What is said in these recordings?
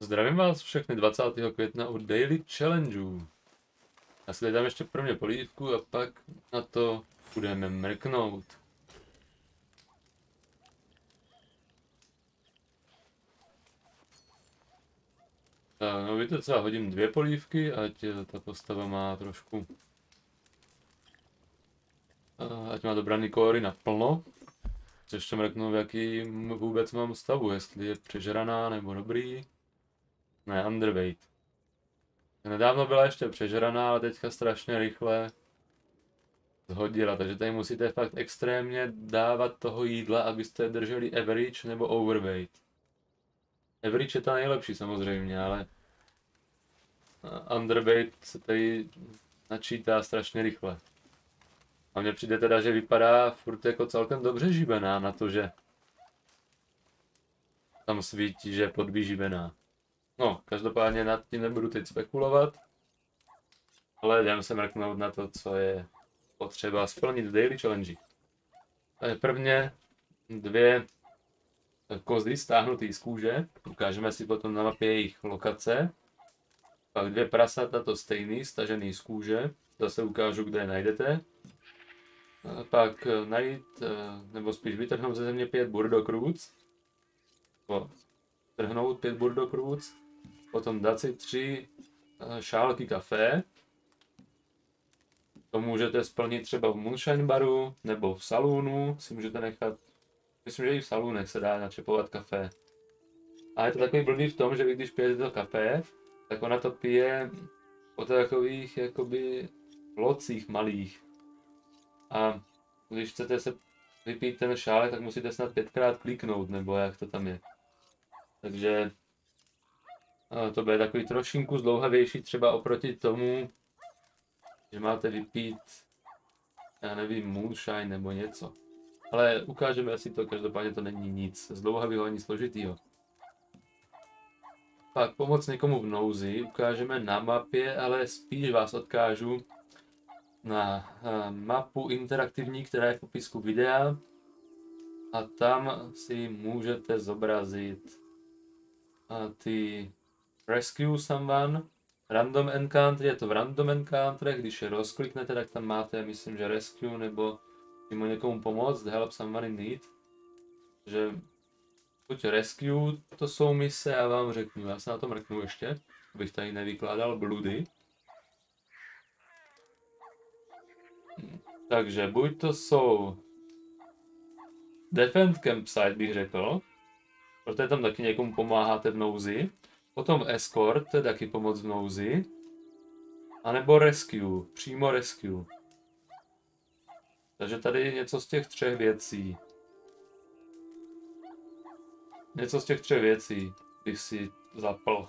Zdravím vás všechny 20. května u Daily Challengeu. Já si tady dám ještě pro mě polívku a pak na to budeme mrknout. Tak, no víte co, já hodím dvě polívky, ať ta postava má trošku... Ať má dobraný kóry naplno. Ještě mrknu, v jaký vůbec mám stavu, jestli je přežraná nebo dobrý. Ne, underweight. Nedávno byla ještě přežraná, ale teďka strašně rychle zhodila, takže tady musíte fakt extrémně dávat toho jídla, abyste drželi average nebo overweight. Average je ta nejlepší samozřejmě, ale underweight se tady načítá strašně rychle. A mně přijde teda, že vypadá furt jako celkem dobře živená na to, že tam svítí, že je podvyživená. No, každopádně nad tím nebudu teď spekulovat, ale jdeme se mrknout na to, co je potřeba splnit v Daily Challenge. Prvně dvě kozy stáhnutý z kůže, ukážeme si potom na mapě jejich lokace. Pak dvě prasata, to stejný, stažený z kůže, zase ukážu, kde je najdete. Pak najít, nebo spíš vytrhnout ze země pět burdock roots. Trhnout pět burdock roots Potom dát si tři eh, šálky kafe. To můžete splnit třeba v Moonshine baru nebo v salonu, si můžete nechat, myslím, že i v salonech se dá načepovat kafe. A je to takový blbý v tom, že vy když pijete to kafe, tak ona to pije po takových jakoby locích malých. A když chcete se vypít ten šálek, tak musíte snad pětkrát kliknout, nebo jak to tam je. Takže to bude takový trošinku zdlouhavější třeba oproti tomu, že máte vypít, já nevím, moonshine nebo něco. Ale ukážeme si to, každopádně to není nic zdlouhavého ani složitýho. Pak pomoc někomu v nouzi ukážeme na mapě, ale spíš vás odkážu na mapu interaktivní, která je v popisku videa. A tam si můžete zobrazit ty Rescue someone, random encounter, je to v random encounterech, když je rozkliknete, tak tam máte, myslím, že rescue nebo mimo někomu pomoct, help someone in need. Že buď rescue, to jsou mise, já vám řeknu, já se na to mrknu ještě, abych tady nevykládal bludy. Takže buď to jsou Defend Campsite bych řekl, protože tam taky někomu pomáháte v nouzi. Potom escort, to je taky pomoc v nouzi. A nebo rescue, přímo rescue. Takže tady je něco z těch třech věcí. Něco z těch třech věcí bych si zapl.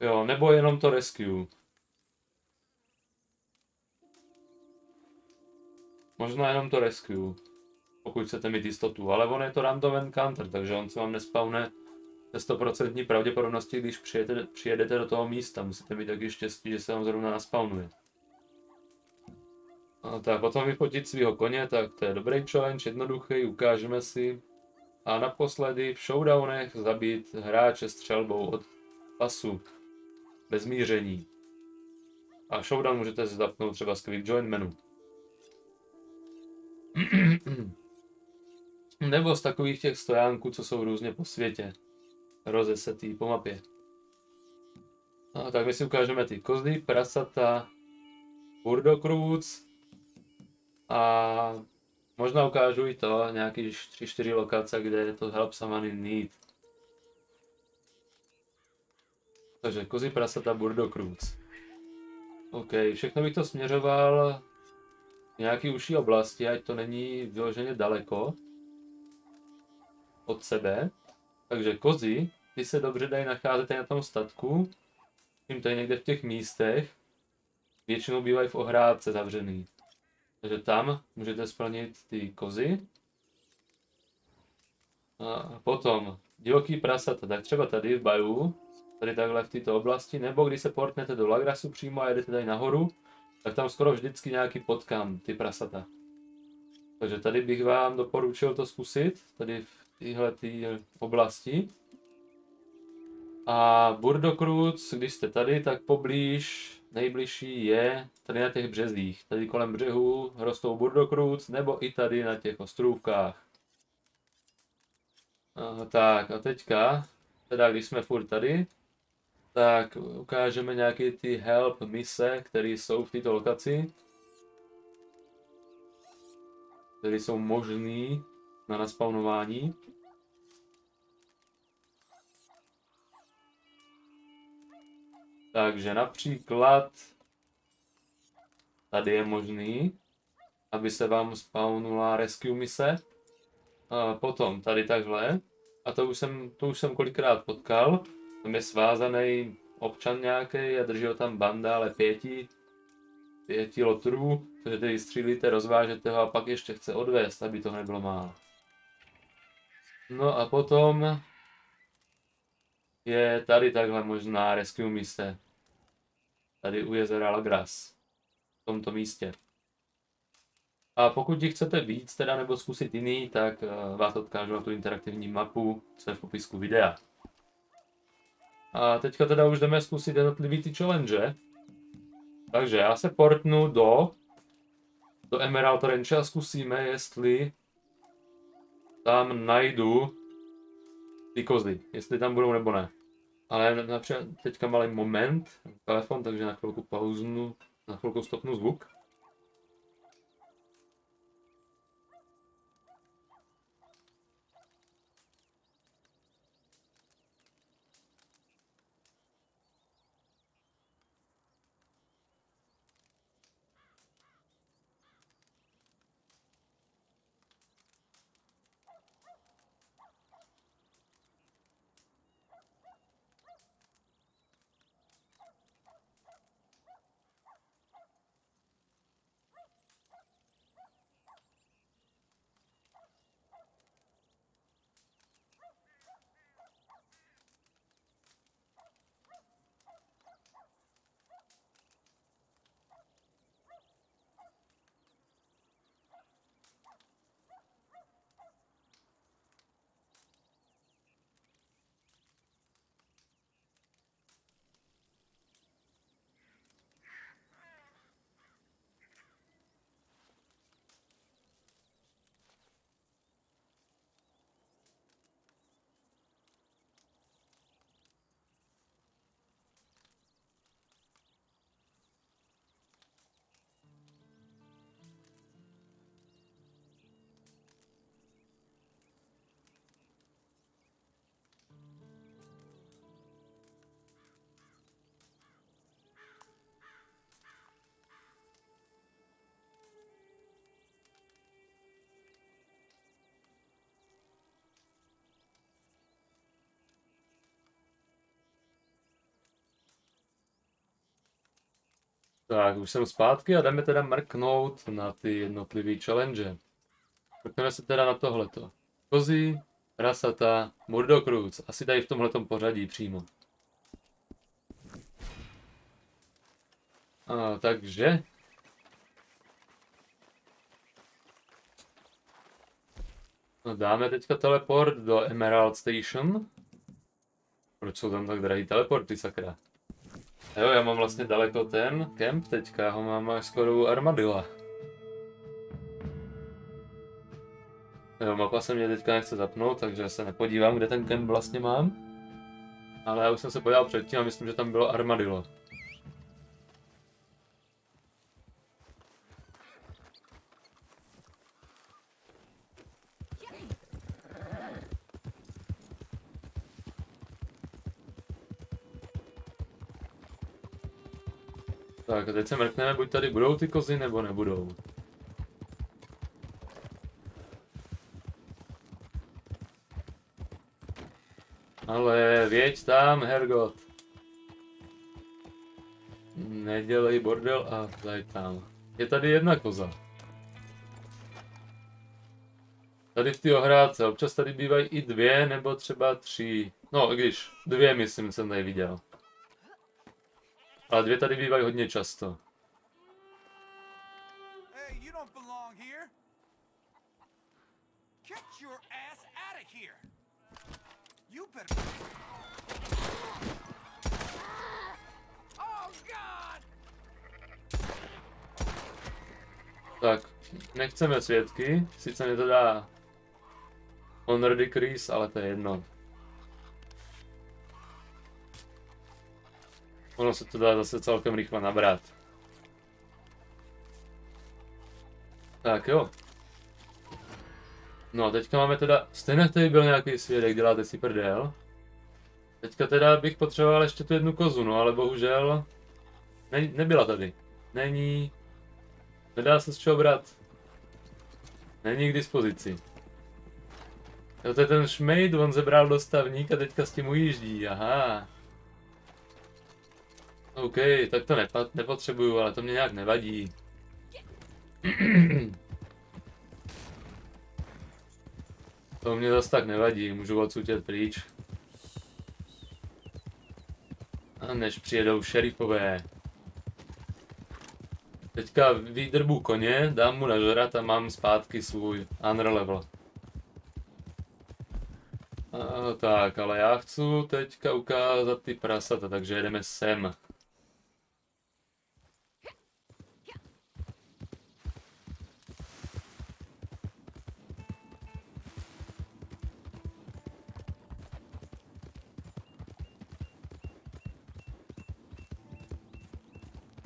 Jo, nebo jenom to rescue. Možná jenom to rescue, pokud chcete mít jistotu, ale on je to random encounter, takže on se vám nespawne ze 100% pravděpodobnosti, když přijedete, přijedete do toho místa. Musíte mít taky štěstí, že se vám zrovna naspawnuje. A tak potom vyfotit svého koně, tak to je dobrý challenge, jednoduchý, ukážeme si. A naposledy v showdownech zabít hráče střelbou od pasu, bez míření. A showdown můžete zapnout třeba z quick join menu. Nebo z takových těch stojánků, co jsou různě po světě. Rozesetý po mapě. No, tak my si ukážeme ty kozly, prasata, burdokrůc a možná ukážu i to, nějaký 3-4 lokace, kde je to help someone need. Takže kozy, prasata, burdokrůc. OK, všechno bych to směřoval nějaký užší oblasti, ať to není vyloženě daleko od sebe. Takže kozy, ty se dobře dají nacházet na tom statku, tím tady někde v těch místech, většinou bývají v ohrádce zavřený. Takže tam můžete splnit ty kozy. A potom divoký prasata, tak třeba tady v Baju, tady takhle v této oblasti, nebo když se portnete do Lagrasu přímo a jedete tady nahoru, tak tam skoro vždycky nějaký potkám ty prasata. Takže tady bych vám doporučil to zkusit, tady v téhle oblasti. A Burdokruc, když jste tady, tak poblíž, nejbližší je tady na těch březích. Tady kolem břehu rostou Burdokruc, nebo i tady na těch ostrůvkách. A, tak a teďka, teda když jsme furt tady, tak ukážeme nějaké ty help mise, které jsou v této lokaci. Které jsou možné na naspawnování. Takže například tady je možný, aby se vám spawnula rescue mise. A potom tady takhle. A to už jsem, to už jsem kolikrát potkal. Tam je svázaný občan nějaký a drží ho tam banda, ale pěti, pěti lotrů, takže tedy střílíte, rozvážete ho a pak ještě chce odvést, aby to nebylo málo. No a potom je tady takhle možná rescue mise. Tady u jezera Lagras. V tomto místě. A pokud ji chcete víc teda nebo zkusit jiný, tak uh, vás odkážu na tu interaktivní mapu, co je v popisku videa. A teďka teda už jdeme zkusit jednotlivý ty challenge. Takže já se portnu do, do Emerald Range a zkusíme, jestli tam najdu ty kozy, jestli tam budou nebo ne. Ale například teďka malý moment, telefon, takže na chvilku pauznu, na chvilku stopnu zvuk. Tak, už jsem zpátky a jdeme teda mrknout na ty jednotlivé challenge. Mrkneme se teda na tohleto. Kozy, rasata, murdokrůc. Asi tady v tomhletom pořadí přímo. A, takže... No, dáme teďka teleport do Emerald Station. Proč jsou tam tak drahý teleporty, sakra? Jo, já mám vlastně daleko ten kemp teďka, ho mám až skoro u Armadilla. Jo, mapa se mě teďka nechce zapnout, takže se nepodívám, kde ten kemp vlastně mám. Ale já už jsem se podíval předtím a myslím, že tam bylo Armadillo. Teď se mrkneme, buď tady budou ty kozy, nebo nebudou. Ale věď tam, Hergot. Nedělej bordel a daj tam. Je tady jedna koza. Tady v té ohrádce, občas tady bývají i dvě nebo třeba tři. No, když dvě myslím jsem tady viděl. Ale dvě tady bývají hodně často. Tak, nechceme svědky, sice mě to dá honor decrease, ale to je jedno. Ono se to dá zase celkem rychle nabrat. Tak jo. No a teďka máme teda, stejně tady byl nějaký svědek, děláte si prdel. Teďka teda bych potřeboval ještě tu jednu kozu, no ale bohužel ne, nebyla tady. Není, nedá se z čeho brát. Není k dispozici. Jo, to je ten šmejd, on zebral dostavník a teďka s tím ujíždí, aha. OK, tak to nepa- nepotřebuju, ale to mě nějak nevadí. To mě zase tak nevadí, můžu odsud jet pryč. A než přijedou šerifové. Teďka výdrbu koně, dám mu nažrat a mám zpátky svůj honor level. A, tak, ale já chci teďka ukázat ty prasata, takže jedeme sem.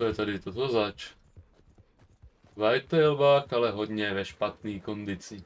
To je tady toto zač. Whitetailback, ale hodně ve špatné kondici.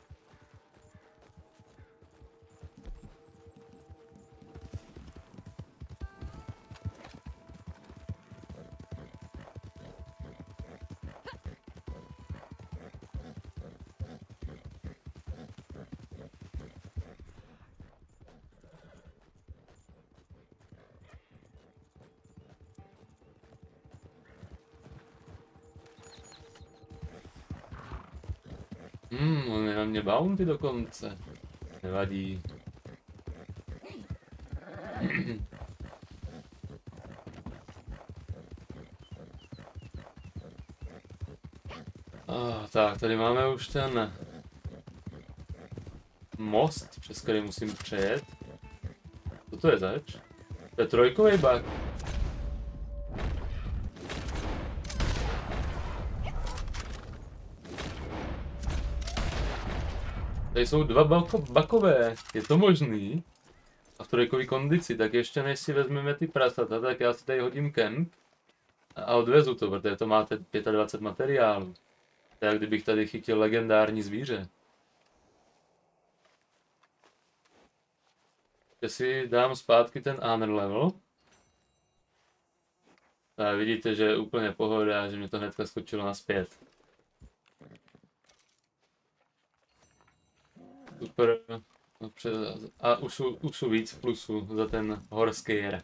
Hmm, on je na mě bounty dokonce. Nevadí. Ah, tak, tady máme už ten most, přes který musím přejet. Co to je zač? To je trojkový bug. Tady jsou dva balko, bakové, je to možný? A v trojkový kondici, tak ještě než si vezmeme ty prasata, tak já si tady hodím kemp a odvezu to, protože to máte 25 materiálů. Jak kdybych tady chytil legendární zvíře. Že si dám zpátky ten honor level. A vidíte, že je úplně pohoda, že mě to hnedka skočilo naspět. Super. No, A už jsou víc plusů za ten horský jer.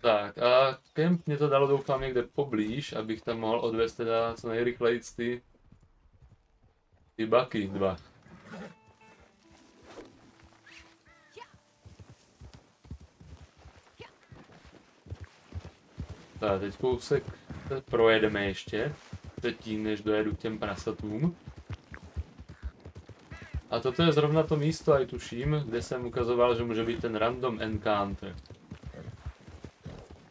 Tak a kemp mě to dalo doufám někde poblíž, abych tam mohl odvést teda co nejrychleji ty, ty baky dva. Tak, teď kousek projedeme ještě, předtím, než dojedu k těm prasatům. A toto je zrovna to místo, aj tuším, kde jsem ukazoval, že může být ten random encounter.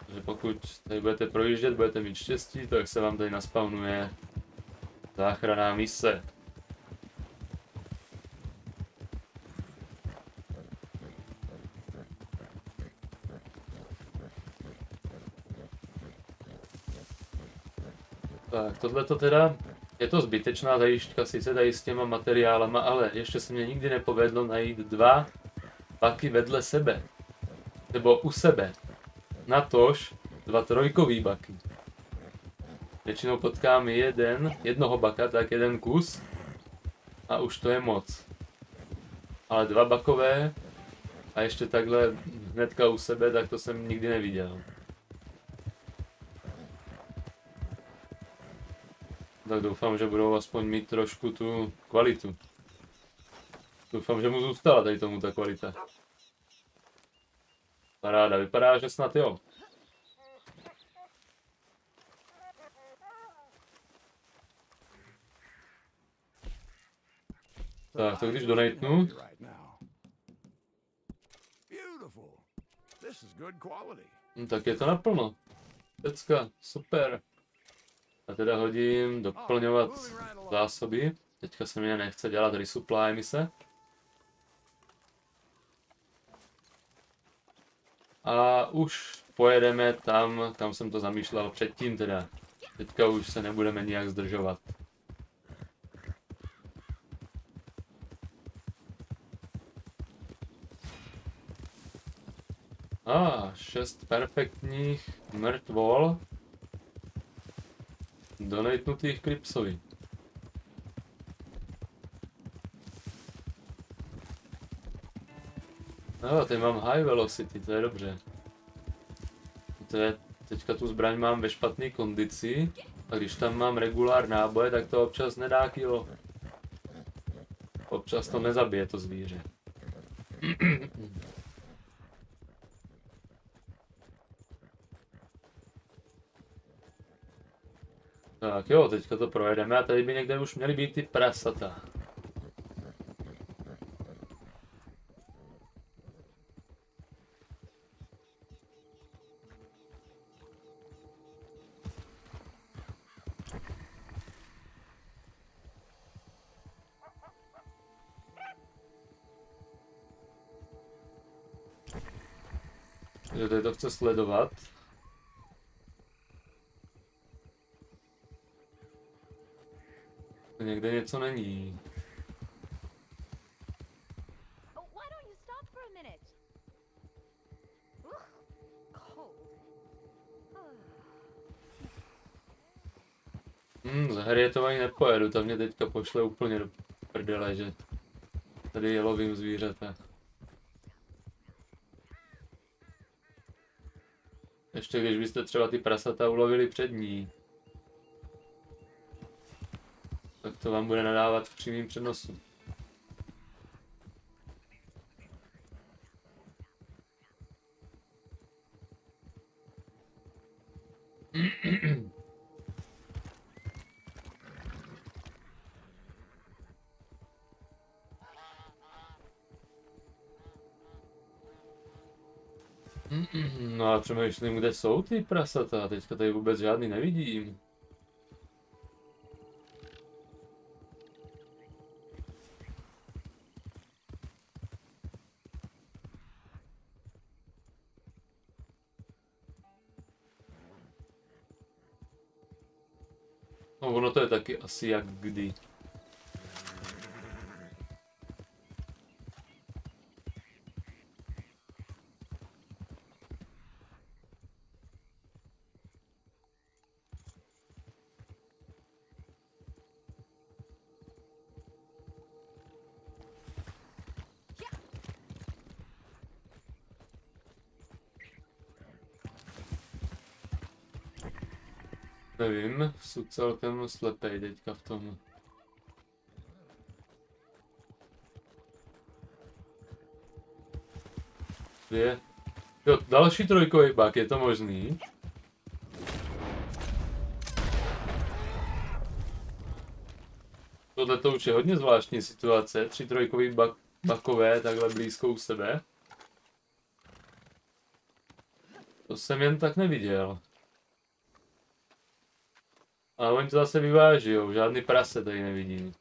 Takže pokud tady budete projíždět, budete mít štěstí, tak se vám tady naspawnuje záchranná mise. Tak, tohle to teda, je to zbytečná zajišťka, sice tady s těma materiálama, ale ještě se mě nikdy nepovedlo najít dva baky vedle sebe. Nebo u sebe. Natož dva trojkový baky. Většinou potkám jeden, jednoho baka, tak jeden kus. A už to je moc. Ale dva bakové a ještě takhle hnedka u sebe, tak to jsem nikdy neviděl. tak doufám, že budou aspoň mít trošku tu kvalitu. Doufám, že mu zůstala tady tomu ta kvalita. Paráda, vypadá, že snad jo. Tak, to když donatnu. Hm, tak je to naplno. Pecka, super. A teda hodím doplňovat zásoby. Teďka se mě nechce dělat resupply mise. A už pojedeme tam, kam jsem to zamýšlel předtím teda. Teďka už se nebudeme nijak zdržovat. A, šest perfektních mrtvol donatnutých Kripsovi. No, teď mám high velocity, to je dobře. To je, teďka tu zbraň mám ve špatné kondici a když tam mám regulár náboje, tak to občas nedá kilo. Občas to nezabije to zvíře. Tak jo, teďka to projedeme a tady by někde už měly být ty prasata. Takže tady to chce sledovat. Někde něco není. Oh, why don't you stop for a minute? Ugh, cold. Hmm, z hry je to ani nepojedu, tam mě teďka pošle úplně do prdele, že tady je lovím zvířata. Ještě když byste třeba ty prasata ulovili před ní. To vám bude nadávat v přímém přenosu. No a přemýšlím, kde jsou ty prasata, teďka tady vůbec žádný nevidím. Asi jak kdy. Nevím, jsou celkem slepej teďka v tom. Dvě. Jo, další trojkový bak, je to možný? Tohle to už je hodně zvláštní situace, tři trojkový bak, bakové takhle blízko u sebe. To jsem jen tak neviděl. Ale oni to zase vyvážijou, žádný prase tady nevidím.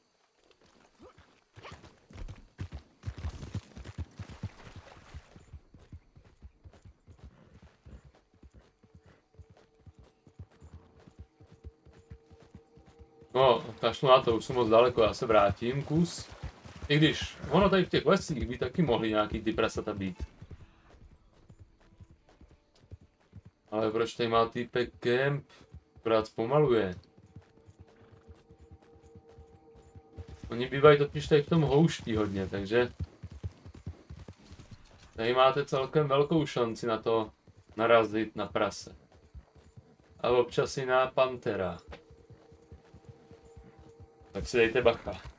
No, kašlu na to, už jsem moc daleko, já se vrátím kus. I když, ono tady v těch lesích by taky mohly nějaký ty prasata být. Ale proč tady má týpek kemp? Akorát zpomaluje. Oni bývají totiž tady v tom houští hodně, takže... Tady máte celkem velkou šanci na to narazit na prase. A občas i na pantera. Tak si dejte bacha.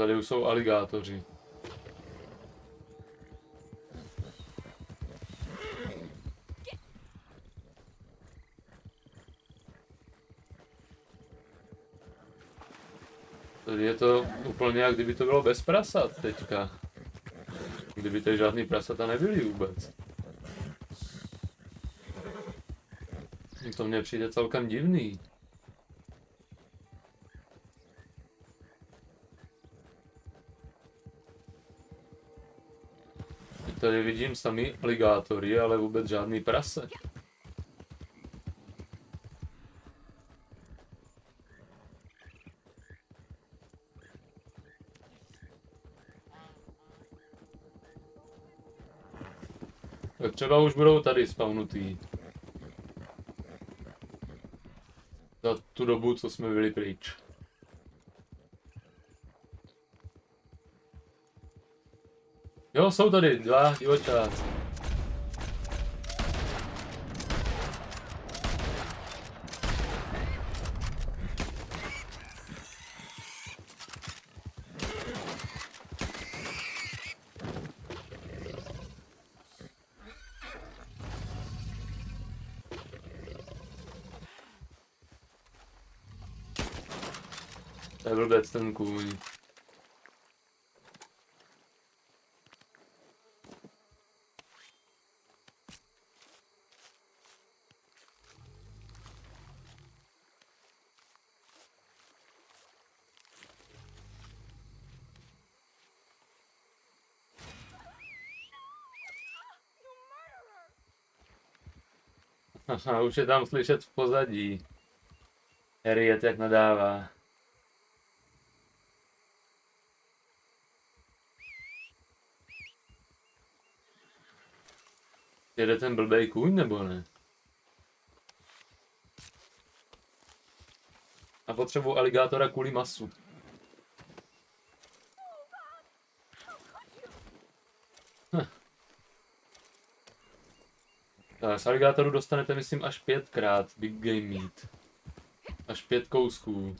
tady už jsou aligátoři. Tady je to úplně jak kdyby to bylo bez prasat teďka. Kdyby tady žádný prasata nebyly vůbec. To mně přijde celkem divný. Tady vidím samý aligátory, ale vůbec žádný prase. Tak třeba už budou tady spawnutý. Za tu dobu, co jsme byli pryč. Jo, jsou tady dva divočáci. Ten kůň. Aha, už je tam slyšet v pozadí. Harriet jak nadává. Jede ten blbej kůň nebo ne? A potřebuji aligátora kvůli masu. Z aligátoru dostanete, myslím, až pětkrát Big Game Meat. Až pět kousků.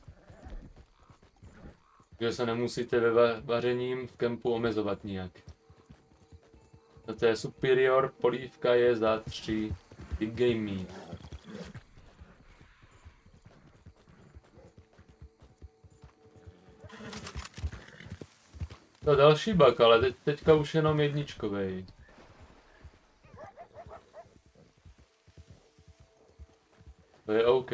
Takže se nemusíte ve va- vařením v kempu omezovat nijak. To je superior, polívka je za tři Big Game Meat. To další bak, ale teď, teďka už jenom jedničkovej. To je OK.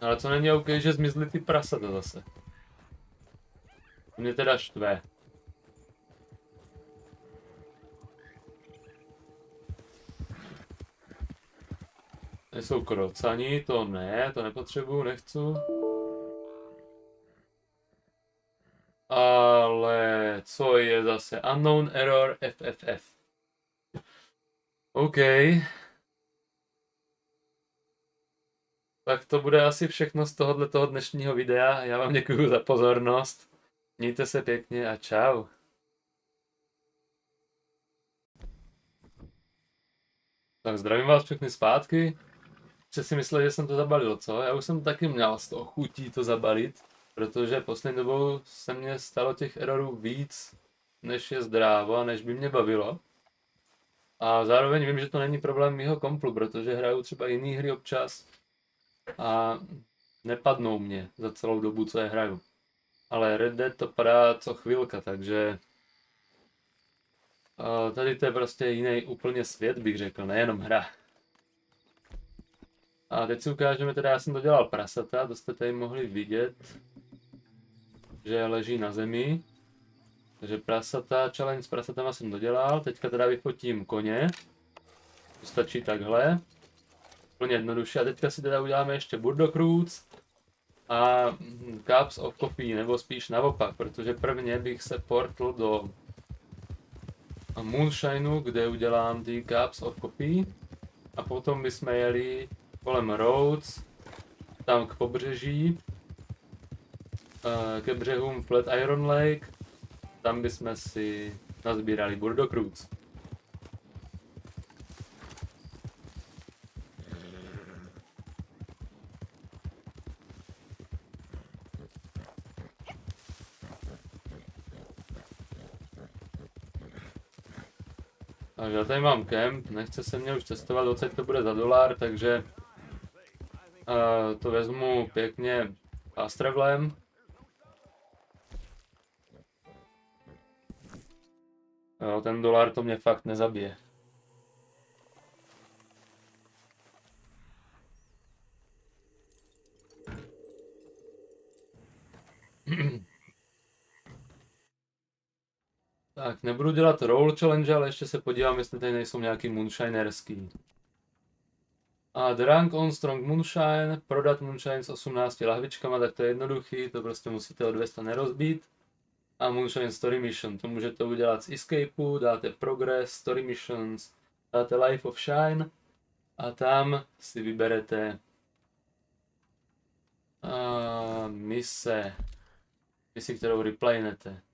Ale co není OK, že zmizly ty prasata zase. Mě teda štve. Nejsou krocani, to ne, to nepotřebuju, nechci. Ale co je zase? Unknown error FFF. OK. Tak to bude asi všechno z tohohle toho dnešního videa. Já vám děkuji za pozornost. Mějte se pěkně a čau. Tak zdravím vás všechny zpátky. Jste si mysleli, že jsem to zabalil, co? Já už jsem taky měl z toho chutí to zabalit, protože poslední dobou se mně stalo těch errorů víc, než je zdrávo a než by mě bavilo. A zároveň vím, že to není problém mýho komplu, protože hraju třeba jiný hry občas a nepadnou mě za celou dobu, co je hraju. Ale Red Dead to padá co chvilka, takže a tady to je prostě jiný úplně svět, bych řekl, nejenom hra. A teď si ukážeme, teda já jsem to dělal prasata, to jste tady mohli vidět, že leží na zemi. Takže prasata, challenge s prasatama jsem dodělal, teďka teda vyfotím koně. Stačí takhle. Úplně jednoduše. A teďka si teda uděláme ještě Burdock Roots a hm, Cups of Coffee, nebo spíš naopak, protože prvně bych se portl do Moonshineu, kde udělám ty Cups of Coffee a potom bychom jeli kolem Rhodes, tam k pobřeží, eh, ke břehům Flat Iron Lake, tam bychom si nazbírali Burdock Roots. Já tady mám kemp, nechce se mě už cestovat, docela to bude za dolar, takže uh, to vezmu pěkně fast travelem. Jo, ten dolar to mě fakt nezabije. Tak, nebudu dělat roll challenge, ale ještě se podívám, jestli tady nejsou nějaký moonshinerský. A Drunk on Strong Moonshine, prodat Moonshine s 18 lahvičkama, tak to je jednoduchý, to prostě musíte odvést a nerozbít. A Moonshine Story Mission, to můžete udělat z Escapeu, dáte Progress, Story Missions, dáte Life of Shine a tam si vyberete a, mise, misi, kterou replaynete.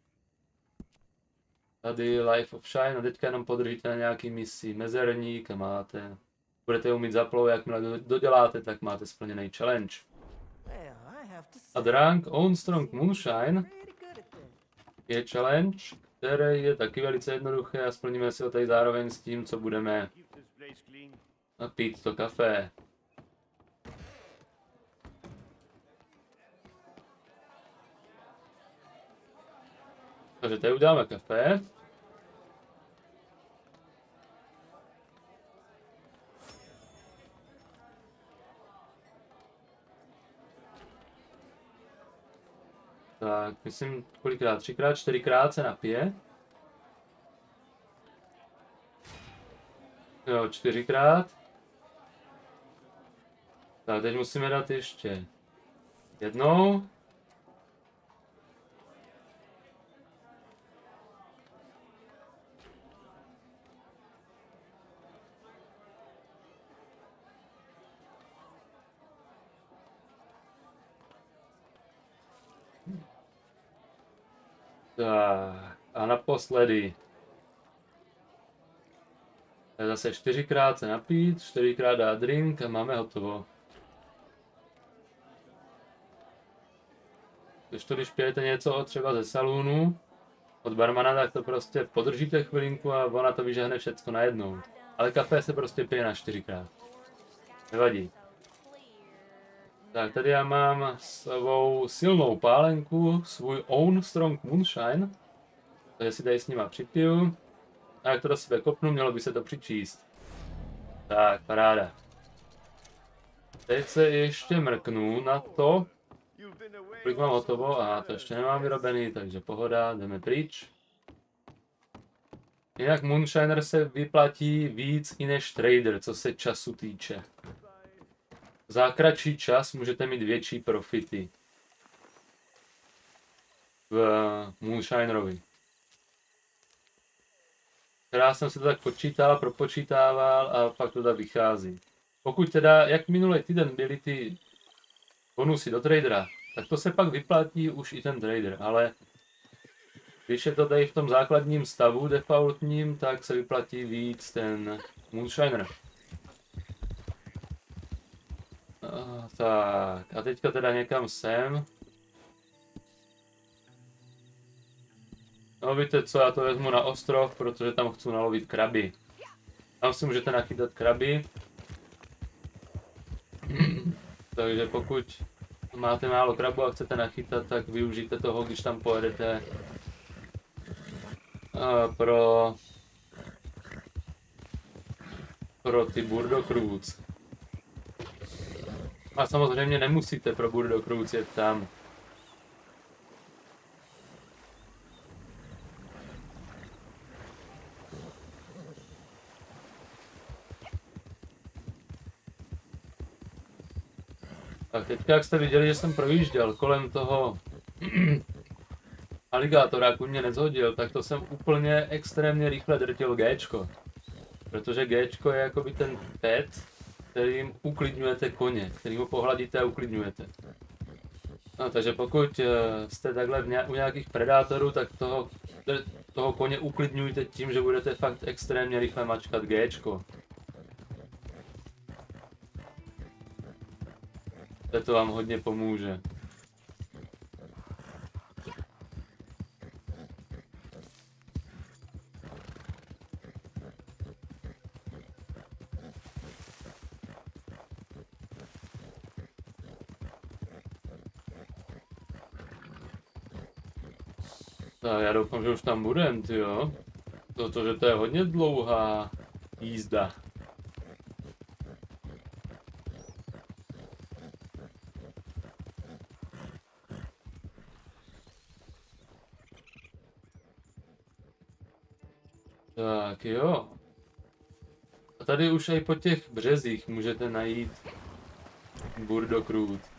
Tady Life of Shine a teďka jenom podržíte na nějaký misi mezerník a máte budete umět zaplou, jakmile do- doděláte, tak máte splněný challenge. A Drunk On Strong Moonshine je challenge, který je taky velice jednoduché a splníme si ho tady zároveň s tím, co budeme pít to kafe. Takže tady uděláme kafe. Tak, myslím, kolikrát? Třikrát, čtyřikrát se napije. Jo, čtyřikrát. Tak, teď musíme dát ještě jednou. Tak, a naposledy. Zase čtyřikrát se napít, čtyřikrát dát drink a máme hotovo. Když to, když pijete něco třeba ze salonu, od barmana, tak to prostě podržíte chvilinku a ona to vyžehne všecko najednou. Ale kafe se prostě pije na čtyřikrát. Nevadí. Tak tady já mám svou silnou pálenku, svůj own strong moonshine. Takže si tady s nima připiju. A jak to do sebe kopnu, mělo by se to přičíst. Tak, paráda. Teď se ještě mrknu na to. Kolik mám hotovo? A to ještě nemám vyrobený, takže pohoda, jdeme pryč. Jinak Moonshiner se vyplatí víc i než Trader, co se času týče. Za kratší čas můžete mít větší profity. V Moonshinerovi. Která jsem se to tak počítal, propočítával a pak to tak vychází. Pokud teda, jak minulý týden byly ty bonusy do tradera, tak to se pak vyplatí už i ten trader, ale když je to tady v tom základním stavu defaultním, tak se vyplatí víc ten Moonshiner. Tak, a teďka teda někam sem. No víte co, já to vezmu na ostrov, protože tam chci nalovit kraby. Tam si můžete nachytat kraby. Takže pokud máte málo krabu a chcete nachytat, tak využijte toho, když tam pojedete a pro pro ty Burdo Cruise. A samozřejmě nemusíte pro Burdo jet tam. Tak teďka, jak jste viděli, že jsem projížděl kolem toho aligátora, jak mě nezhodil, tak to jsem úplně extrémně rychle drtil Gčko. Protože Gčko je jakoby ten pet, kterým uklidňujete koně, který ho pohladíte a uklidňujete. No, takže pokud eh, jste takhle v u nějakých predátorů, tak toho, toho koně uklidňujte tím, že budete fakt extrémně rychle mačkat Gčko. To vám hodně pomůže. Tak já doufám, že už tam budem, ty jo. Protože to je hodně dlouhá jízda. Tak jo. A tady už i po těch březích můžete najít Burdokrut.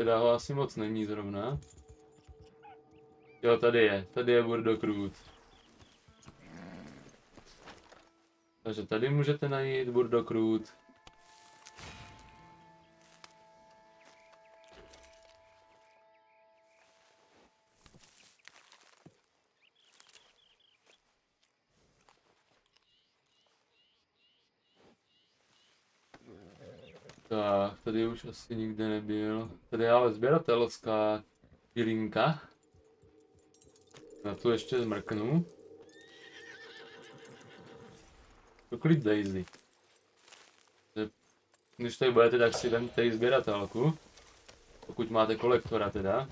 Teda ho asi moc není zrovna. Jo, tady je, tady je Burdokrut. Takže tady můžete najít Burdokrut. Asi nikde nebyl. Tady je ale sběratelská pilinka. Na tu ještě zmrknu. Klid Daisy. Když tady budete, tak si vemte i sběratelku. Pokud máte kolektora teda.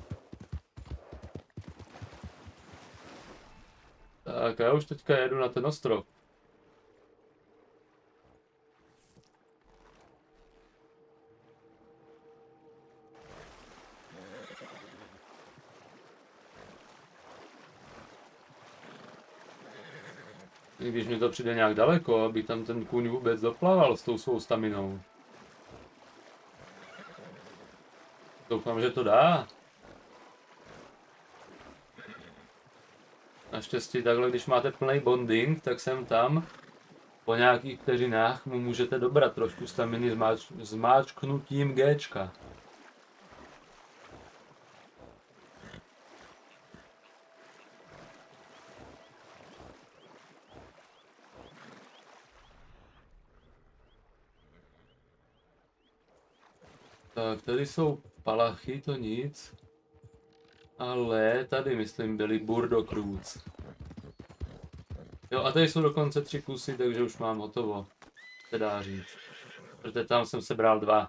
Tak já už teďka jedu na ten ostrov. I když mi to přijde nějak daleko, aby tam ten kůň vůbec doplaval s tou svou staminou. Doufám, že to dá. Naštěstí takhle, když máte plný bonding, tak jsem tam. Po nějakých vteřinách mu můžete dobrat trošku staminy zmáč, zmáčknutím Gčka. Tak, tady jsou palachy, to nic. Ale tady, myslím, byly burdokrůc. Jo, a tady jsou dokonce tři kusy, takže už mám hotovo. Se dá říct. Protože tam jsem sebral dva.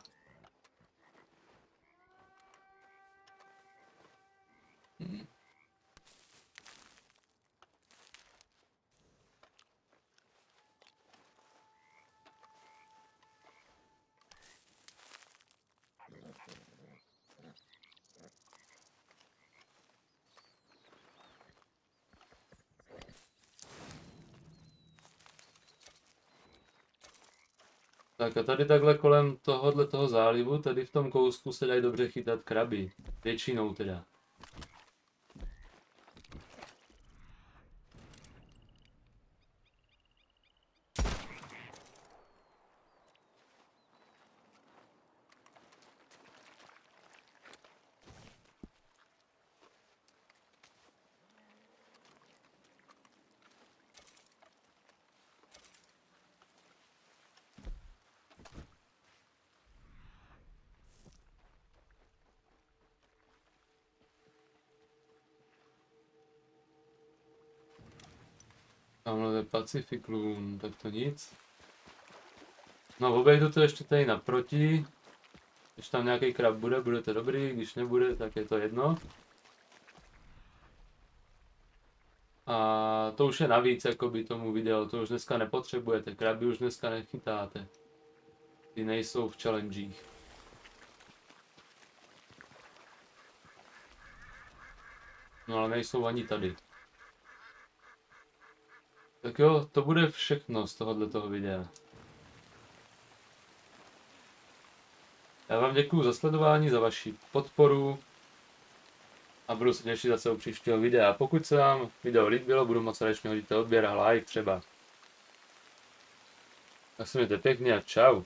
Tak a tady takhle kolem tohohle toho zálivu, tady v tom kousku se dají dobře chytat kraby. Většinou teda. Tamhle je Pacific Loon, tak to nic. No obejdu to ještě tady naproti. Když tam nějaký krab bude, budete dobrý, když nebude, tak je to jedno. A to už je navíc jakoby tomu videu, to už dneska nepotřebujete, kraby už dneska nechytáte. Ty nejsou v challengech. No ale nejsou ani tady. Tak jo, to bude všechno z tohohle toho videa. Já vám děkuji za sledování, za vaši podporu a budu se těšit zase u příštího videa. Pokud se vám video líbilo, budu moc rád, hodíte odběr a like třeba. Tak se mějte pěkně a čau.